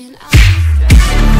Can I be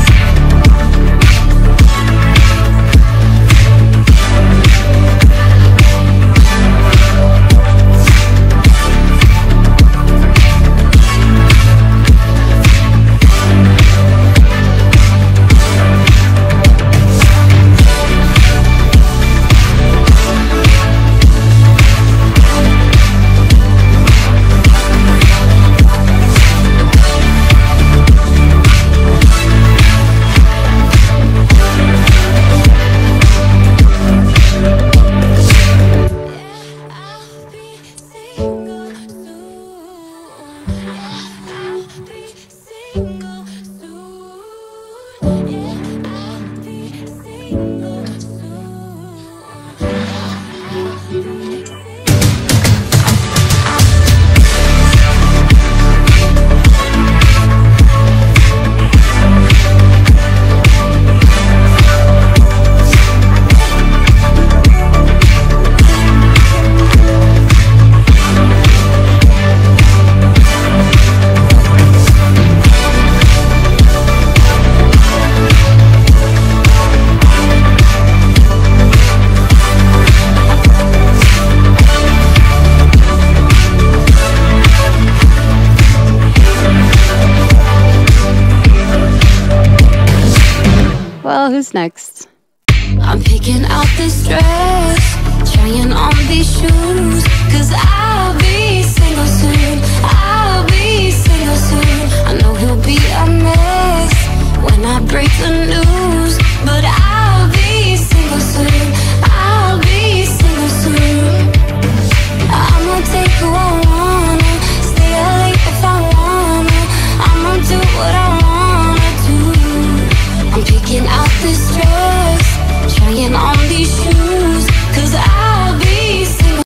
well, who's next? I'm picking out this dress. Taking out the stress Trying on these shoes.